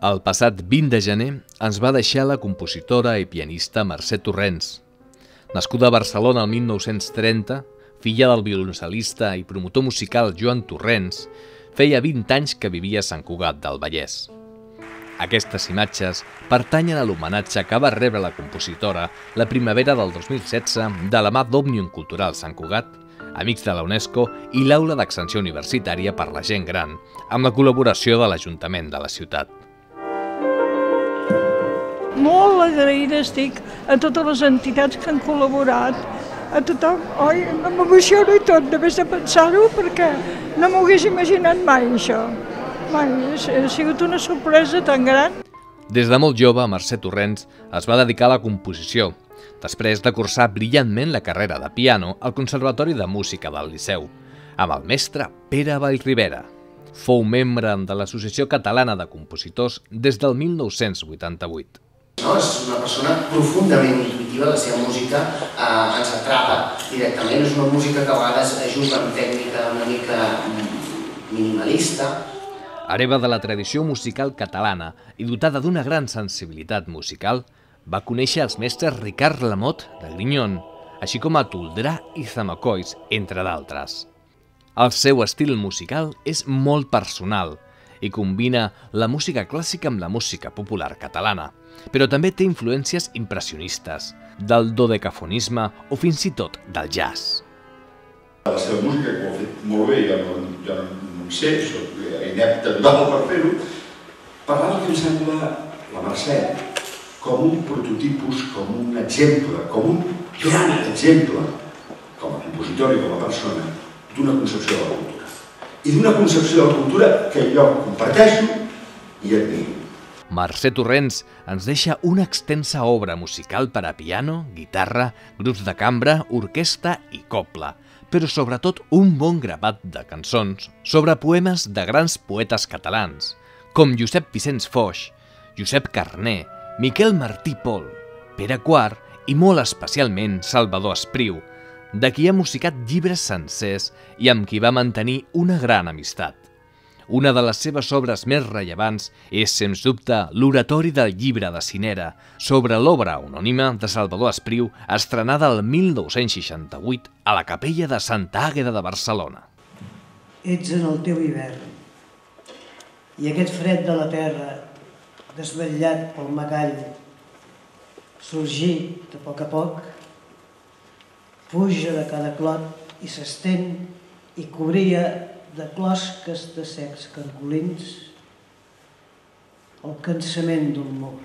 El passat 20 de gener ens va deixar la compositora i pianista Mercè Torrents. Nascuda a Barcelona el 1930, filla del violoncel·lista i promotor musical Joan Torrents, feia 20 anys que vivia a Sant Cugat del Vallès. Aquestes imatges pertanyen a l'homenatge que va rebre la compositora la primavera del 2016 de la mà d'Òmnium Cultural Sant Cugat, Amics de la UNESCO i l'Aula d'Extensió Universitària per la Gent Gran, amb la col·laboració de l'Ajuntament de la ciutat. Molt agraïda estic a totes les entitats que han col·laborat, a tothom, oi, m'emociono i tot, només de pensar-ho, perquè no m'ho hagués imaginat mai, això. Mai, ha sigut una sorpresa tan gran. Des de molt jove, Mercè Torrents es va dedicar a la composició, després de cursar brillantment la carrera de piano al Conservatori de Música del Liceu, amb el mestre Pere Vallribera. Fou membre de l'Associació Catalana de Compositors des del 1988. No, és una persona profundament intuitiva, la seva música eh, ens atrapa directament, és una música que a vegades ajuda amb tècnica una mica minimalista. Hereva de la tradició musical catalana i dotada d'una gran sensibilitat musical, va conèixer els mestres Ricard Lamot de Grignon, així com a Toldrà i Zamacois, entre d'altres. El seu estil musical és molt personal i combina la música clàssica amb la música popular catalana, però també té influències impressionistes, del dodecafonisme o fins i tot del jazz. La seva música, que ho ha fet molt bé, jo no, jo no, no sé, soc inepte total per fer-ho, parlava que em sembla la Mercè com un prototipus, com un exemple, com un gran exemple, com a compositor i com a persona, d'una concepció de la cultura. I d'una concepció de la cultura que jo comparteixo i admiro. Mercè Torrents ens deixa una extensa obra musical per a piano, guitarra, grups de cambra, orquestra i copla, però sobretot un bon gravat de cançons sobre poemes de grans poetes catalans, com Josep Vicenç Foix, Josep Carné, Miquel Martí Pol, Pere Quart i molt especialment Salvador Espriu, de qui ha musicat llibres sencers i amb qui va mantenir una gran amistat. Una de les seves obres més rellevants és, sens dubte, l'oratori del llibre de Cinera sobre l'obra anònima de Salvador Espriu estrenada el 1968 a la capella de Santa Àgueda de Barcelona. Ets en el teu hivern i aquest fred de la terra desvetllat pel magall sorgir de poc a poc puja de cada clot i s'estén i cobria de closques de secs cargolins el cansament d'un mur.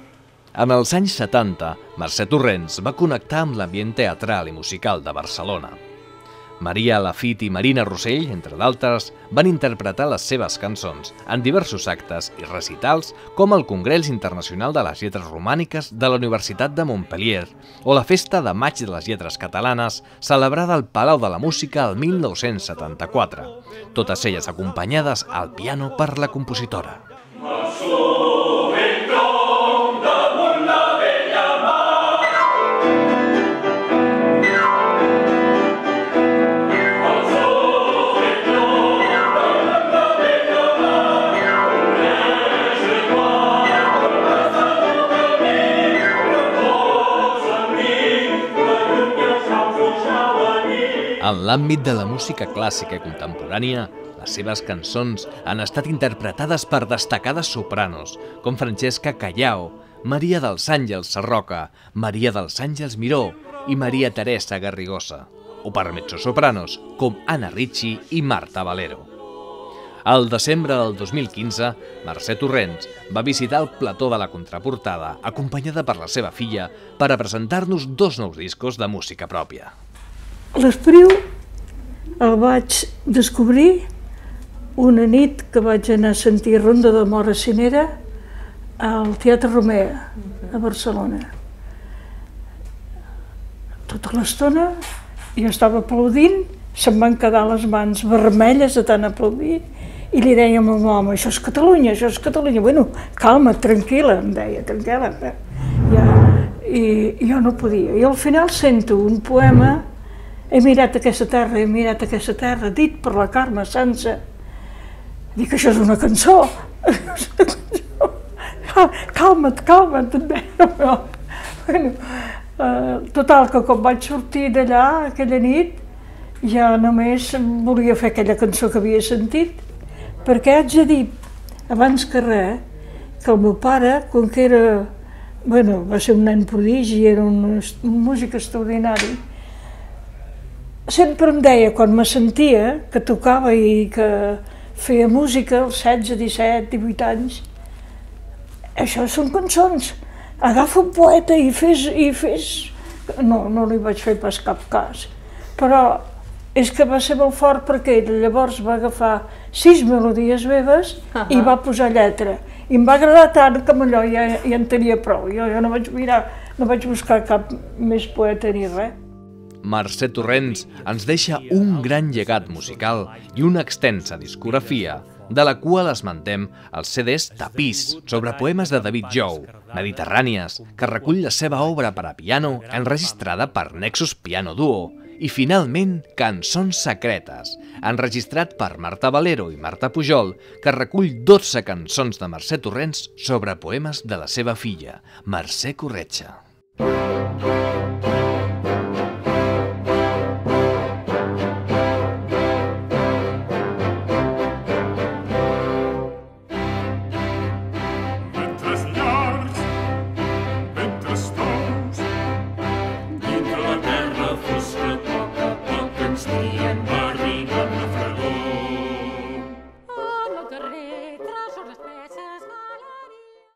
En els anys 70, Mercè Torrents va connectar amb l'ambient teatral i musical de Barcelona. Maria Lafit i Marina Rossell, entre d'altres, van interpretar les seves cançons en diversos actes i recitals com el Congrés Internacional de les Lletres Romàniques de la Universitat de Montpellier o la Festa de Maig de les Lletres Catalanes celebrada al Palau de la Música el 1974, totes elles acompanyades al piano per la compositora. En l'àmbit de la música clàssica i contemporània, les seves cançons han estat interpretades per destacades sopranos, com Francesca Callao, Maria dels Àngels Sarroca, Maria dels Àngels Miró i Maria Teresa Garrigosa, o per mezzosopranos, com Anna Ricci i Marta Valero. Al desembre del 2015, Mercè Torrents va visitar el plató de la contraportada, acompanyada per la seva filla, per a presentar-nos dos nous discos de música pròpia. L'Espriu el vaig descobrir una nit que vaig anar a sentir Ronda de Mora Cinera al Teatre Romea, a Barcelona. Tota l'estona jo estava aplaudint, se'm van quedar les mans vermelles de tant aplaudir i li deia a meu home, això és Catalunya, això és Catalunya. Bueno, calma, tranquil·la, em deia, tranquil·la. Ja, I jo no podia. I al final sento un poema he mirat aquesta terra, he mirat aquesta terra, dit per la Carme Sansa. Dic, això és una cançó. calma't, calma't, et deia. bueno, eh, total, que quan vaig sortir d'allà aquella nit, ja només volia fer aquella cançó que havia sentit, perquè haig de dir, abans que res, que el meu pare, com que era, bueno, va ser un nen prodigi, era un, un músic extraordinari, sempre em deia, quan me sentia, que tocava i que feia música als 16, 17, 18 anys, això són cançons, agafa un poeta i fes, i fes... No, no li vaig fer pas cap cas, però és que va ser molt fort perquè ell llavors va agafar sis melodies meves uh -huh. i va posar lletra. I em va agradar tant que amb allò ja, ja en tenia prou. Jo, jo no vaig mirar, no vaig buscar cap més poeta ni res. Mercè Torrents ens deixa un gran llegat musical i una extensa discografia, de la qual esmentem els CDs Tapís, sobre poemes de David Jou, Mediterrànies, que recull la seva obra per a piano enregistrada per Nexus Piano Duo, i finalment Cançons secretes, enregistrat per Marta Valero i Marta Pujol, que recull 12 cançons de Mercè Torrents sobre poemes de la seva filla, Mercè Corretxa. Música